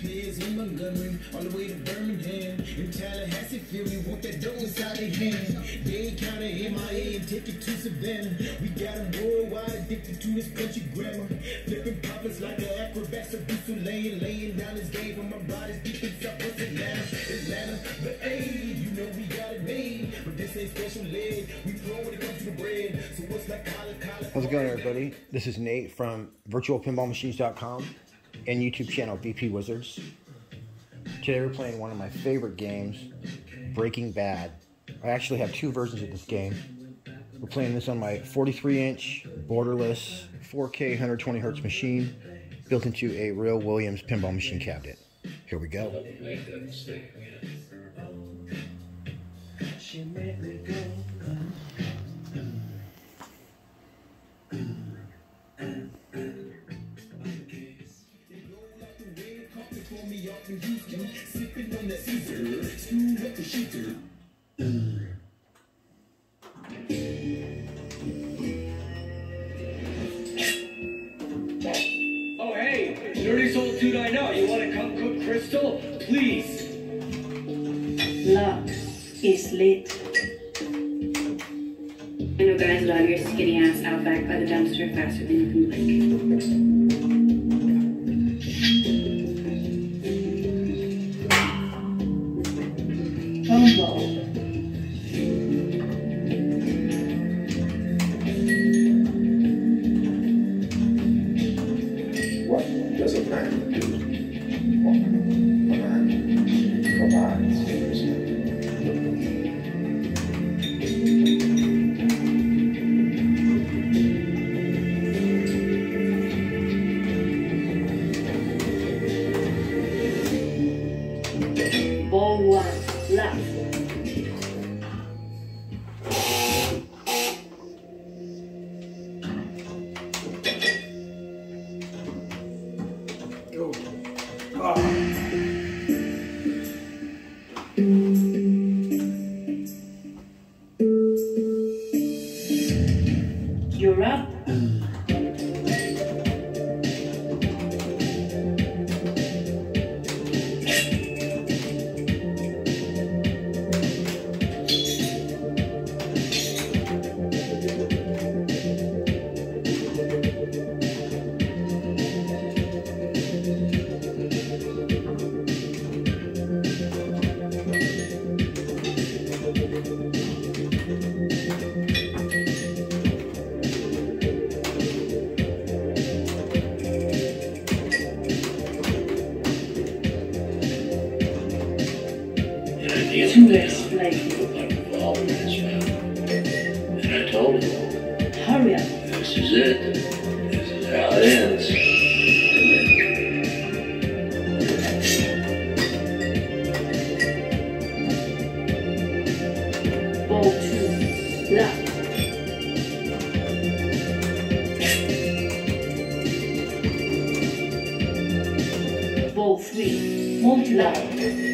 Players in Montgomery, all the way to Birmingham. In Tallahassee, feel me, want that dough inside hand. MIA and take it to Savannah. We got them worldwide addicted to this country grammar. Flipping poppers like an acrobat, so do so laying, laying down this game on my body's deep in Atlanta. Atlanta, but hey, you know we got it made. But this ain't special leg. We when it comes to the bread. So what's collar, collar? How's it going, everybody? This is Nate from VirtualPinballMachines.com and YouTube channel VP Wizards. Today we're playing one of my favorite games, Breaking Bad. I actually have two versions of this game. We're playing this on my 43-inch borderless 4K 120Hz machine built into a real Williams pinball machine cabinet. Here we go. Make that mistake again. Please. Love is lit. I know guys love your skinny ass out back by the dumpster faster than you can blink. Combo. Man Flavor. I in Hurry up. this is it. This is how it ends. Ball two. Left.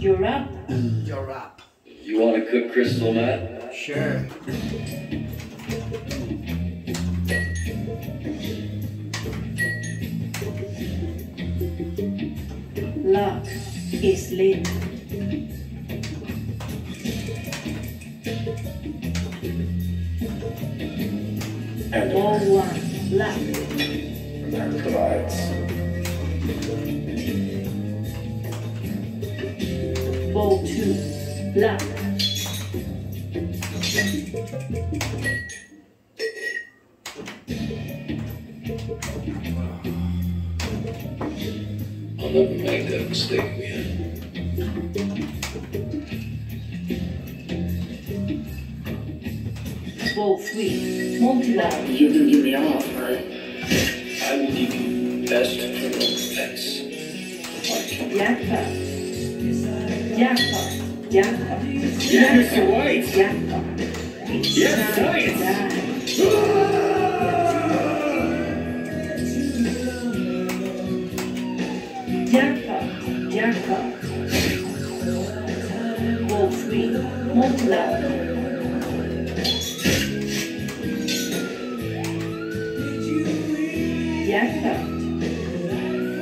You're up. You're up. You want to cook Crystal, Matt? Sure. Luck is lit. And Ball a one. Left. man provides go to left. I'll never make that mistake again. Roll three. Multi-lap. You can give me off, right? I will give you best criminal best. Black pass. Jackpot. Jackpot. Yeah, Mr. White. It's Yes, science. to die.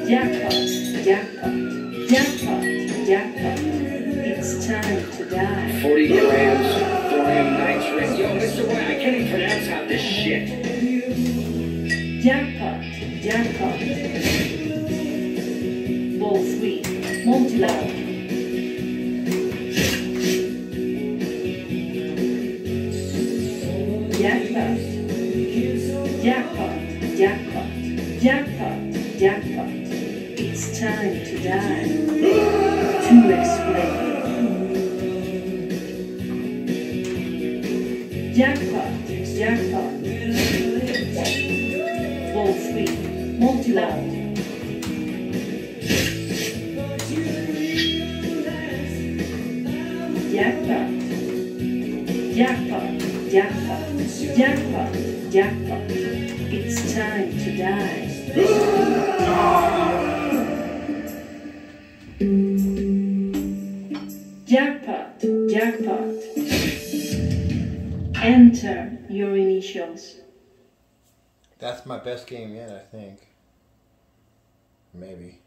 Jackpot. 40 grams, thorium nitrate. Yo, Mr. White, I can't even pronounce half this shit. Jackpot, jackpot. Bowl sweet, multi-level. Jackpot, jackpot, jackpot, jackpot, jackpot. It's time to die. 2x Jackpot. Jackpot. Jackpot. Jackpot. It's time to die. Jackpot. Jackpot. Enter your initials. That's my best game yet, I think. Maybe.